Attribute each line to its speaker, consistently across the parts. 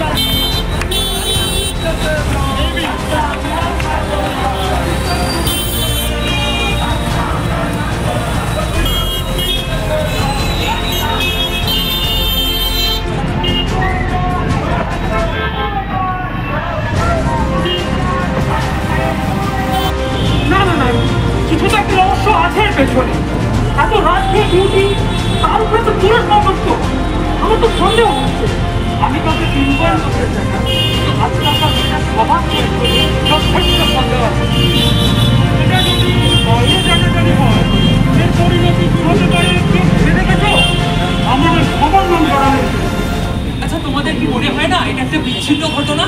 Speaker 1: Church! একটা বিচ্ছিন্ন ঘটনা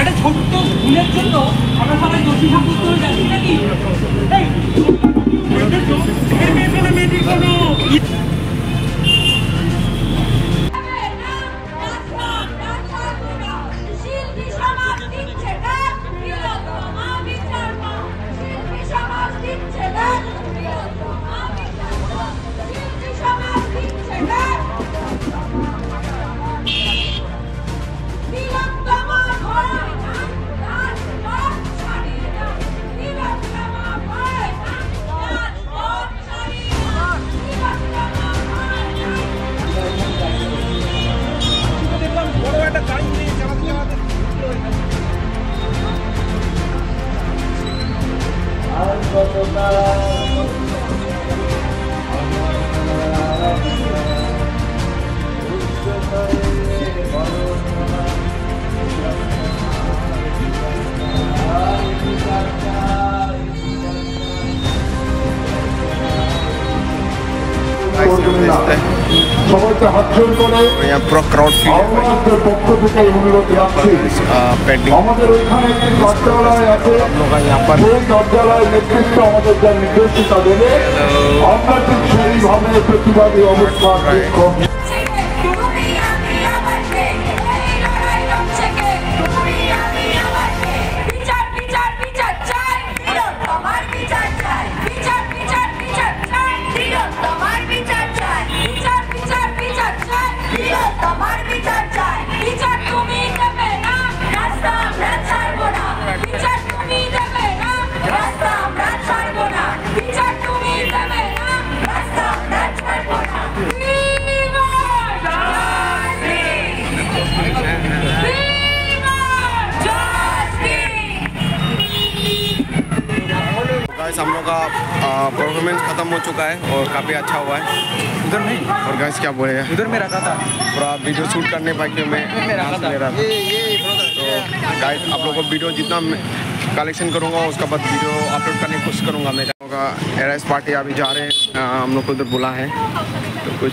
Speaker 1: একটা ছোট্ট ভুলের জন্য আমরা সবাই দোষী সাব্যস্ত হয়ে যাচ্ছি নাকি?
Speaker 2: Bye. यहाँ पूरा क्राउड फील है
Speaker 3: पेंटिंग
Speaker 2: हम लोग का यहाँ पर
Speaker 4: प्रतिवादी अवस्था
Speaker 2: गाइस हम लोग का परफॉर्मेंस खत्म हो चुका है और काफ़ी अच्छा हुआ है।
Speaker 5: उधर नहीं?
Speaker 2: और गाइस क्या बोलेगा
Speaker 5: उधर में रखा था।
Speaker 2: पूरा वीडियो शूट करने क्यों मैं डांस ले रहा था। तो गाइस आप लोगों को वीडियो जितना कलेक्शन करूँगा उसका बाद वीडियो अपलोड करने की कोशिश करूँगा मैं। का एस पार्टी अभी जा रहे हैं। हम लोग को उधर बुला है। तो कुछ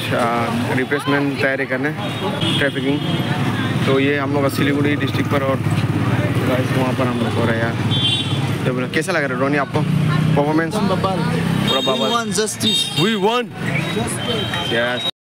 Speaker 2: रिप्लेसमेंट तैयारी करने ट्रैफिकिंग तो ये हम लोग सिलीगुड़ी डिस्ट्रिक्ट पर और वहाँ पर हम लोग हो रहे हैं यार। तो बोला कैसा लग रहा है रोनी आपको? performance? We won
Speaker 6: justice.
Speaker 2: We won. justice. Yes.